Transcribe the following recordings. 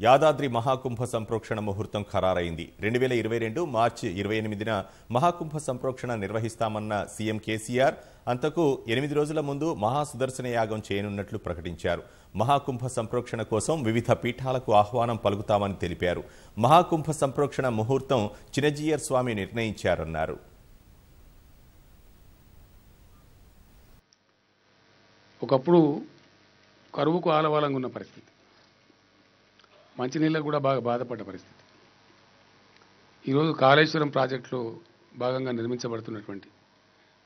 యాదాద్రి మహాకుంభ సంప్రోక్షణ ముహూర్తం ఖరారైంది. రెండు వేల ఇరవై రెండు మార్చి ఇరవై ఎనిమిదిన మహాకుంభ సంప్రోక్షణ నిర్వహిస్తామన్న సీఎం కేసీఆర్ అంతకు ఎనిమిది రోజుల ముందు మహాసుదర్శన యాగం చేయనున్నట్లు ప్రకటించారు. మహాకుంభ సంప్రోక్షణ కోసం వివిధ పీఠాలకు ఆహ్వానం పలుకుతామని తెలిపారు. మహాకుంభ సంప్రోక్షణ ముహూర్తం చినజీయర్ స్వామి నిర్ణయించారన్నారు. ఒకప్పుడు కరువుకు ఆలవాలంగా ఉన్న పరిస్థితి. మంచినీళ్ళకు కూడా బాగా బాధపడ్డ పరిస్థితి. ఈరోజు కాళేశ్వరం ప్రాజెక్టులో భాగంగా నిర్మించబడుతున్నటువంటి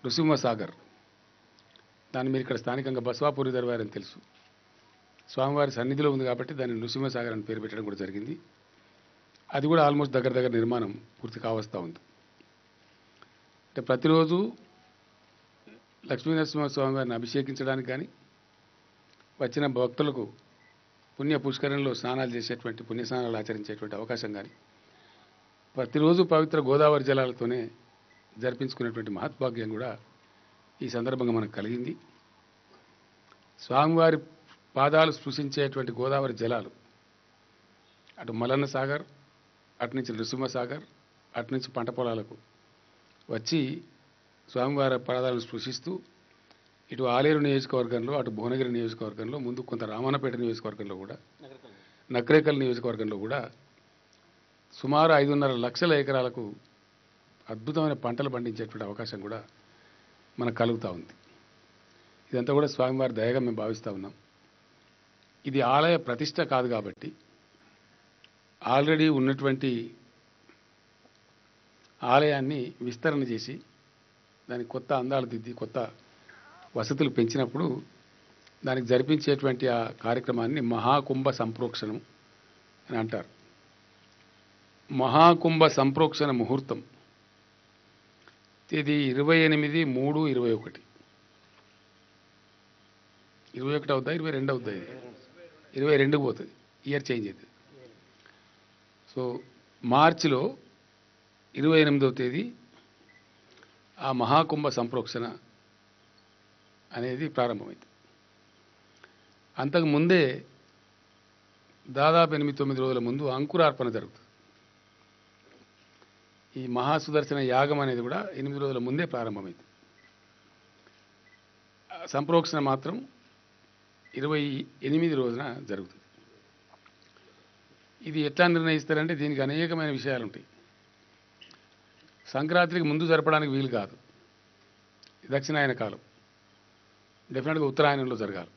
నృసింహ సాగర్ దాన్ని మీరు ఇక్కడ స్థానికంగా బసవాపూరి దర్బార్ అని తెలుసు. స్వామివారి సన్నిధిలో ఉంది కాబట్టి దాన్ని నృసింహసాగర్ అని పేరు పెట్టడం కూడా జరిగింది. అది కూడా ఆల్మోస్ట్ దగ్గర దగ్గర నిర్మాణం పూర్తి కావస్తూ ఉంది. అంటే ప్రతిరోజు లక్ష్మీనరసింహ స్వామి వారిని అభిషేకించడానికి కానీ వచ్చిన భక్తులకు పుణ్య పుష్కరంలో స్నానాలు చేసేటువంటి పుణ్య స్నానాలు ఆచరించేటువంటి అవకాశం కానీ ప్రతిరోజు పవిత్ర గోదావరి జలాలతోనే జరిపించుకునేటువంటి మహత్భాగ్యం కూడా ఈ సందర్భంగా మనకు కలిగింది. స్వామివారి పాదాలు స్పృశించేటువంటి గోదావరి జలాలు అటు మలన్న సాగర్ అటు నుంచి నృసింహ సాగర్ అటు నుంచి పంట పొలాలకు వచ్చి స్వామివారి పాదాలను స్పృశిస్తూ ఇటు ఆలేరు నియోజకవర్గంలో అటు భువనగిరి నియోజకవర్గంలో ముందు కొంత రామన్నపేట నియోజకవర్గంలో కూడా నక్రేకల్ నియోజకవర్గంలో కూడా సుమారు ఐదున్నర లక్షల ఎకరాలకు అద్భుతమైన పంటలు పండించేటువంటి అవకాశం కూడా మనకు కలుగుతూ ఉంది. ఇదంతా కూడా స్వామివారి దయగా మేము భావిస్తూ ఉన్నాం. ఇది ఆలయ ప్రతిష్ట కాదు కాబట్టి ఆల్రెడీ ఉన్నటువంటి ఆలయాన్ని విస్తరణ చేసి దానికి కొత్త అందాలు దిద్ది కొత్త వసతులు పెంచినప్పుడు దానికి జరిపించేటువంటి ఆ కార్యక్రమాన్ని మహాకుంభ సంప్రోక్షణం అని అంటారు. మహాకుంభ సంప్రోక్షణ ముహూర్తం తేదీ ఇరవై ఎనిమిది మూడు ఇరవై ఒకటి. ఇరవై ఒకటి అవుద్దా ఇరవై రెండు అవుద్దా ఇది? ఇరవై రెండుకు పోతుంది ఇయర్ చేంజ్ అవుతుంది. సో మార్చిలో ఇరవై ఎనిమిదవ తేదీ ఆ మహాకుంభ సంప్రోక్షణ అనేది ప్రారంభమైంది. అంతకు ముందే దాదాపు ఎనిమిది తొమ్మిది రోజుల ముందు అంకురార్పణ జరుగుతుంది. ఈ మహాసుదర్శన యాగం అనేది కూడా ఎనిమిది రోజుల ముందే ప్రారంభమైంది. సంప్రోక్షణ మాత్రం ఇరవై ఎనిమిది రోజున జరుగుతుంది. ఇది ఎట్లా నిర్ణయిస్తారంటే దీనికి అనేకమైన విషయాలు ఉంటాయి. సంక్రాంతికి ముందు జరపడానికి వీలు కాదు. దక్షిణాయన కాలం. డెఫినెట్గా ఉత్తరాయణంలో జరగాలి.